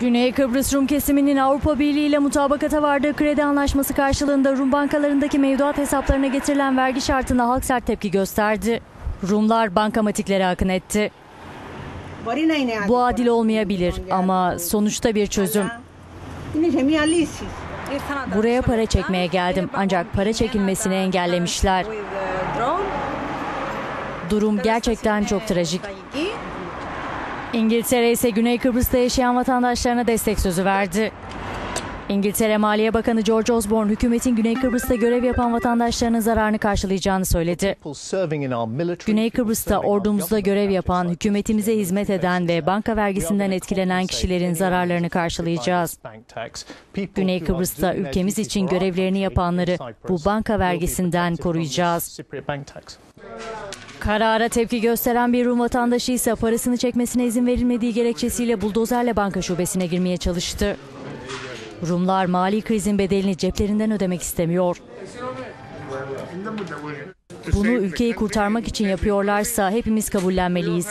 Güney Kıbrıs Rum kesiminin Avrupa Birliği ile mutabakata vardığı kredi anlaşması karşılığında Rum bankalarındaki mevduat hesaplarına getirilen vergi şartına halk sert tepki gösterdi. Rumlar bankamatiklere akın etti. Bu adil olmayabilir ama sonuçta bir çözüm. Buraya para çekmeye geldim ancak para çekilmesini engellemişler. Durum gerçekten çok trajik. İngiltere ise Güney Kıbrıs'ta yaşayan vatandaşlarına destek sözü verdi. İngiltere Maliye Bakanı George Osborne hükümetin Güney Kıbrıs'ta görev yapan vatandaşlarının zararını karşılayacağını söyledi. Güney Kıbrıs'ta ordumuzda görev yapan, hükümetimize hizmet eden ve banka vergisinden etkilenen kişilerin zararlarını karşılayacağız. Güney Kıbrıs'ta ülkemiz için görevlerini yapanları bu banka vergisinden koruyacağız. Karara tepki gösteren bir Rum vatandaşı ise parasını çekmesine izin verilmediği gerekçesiyle buldozerle banka şubesine girmeye çalıştı. Rumlar mali krizin bedelini ceplerinden ödemek istemiyor. Bunu ülkeyi kurtarmak için yapıyorlarsa hepimiz kabullenmeliyiz.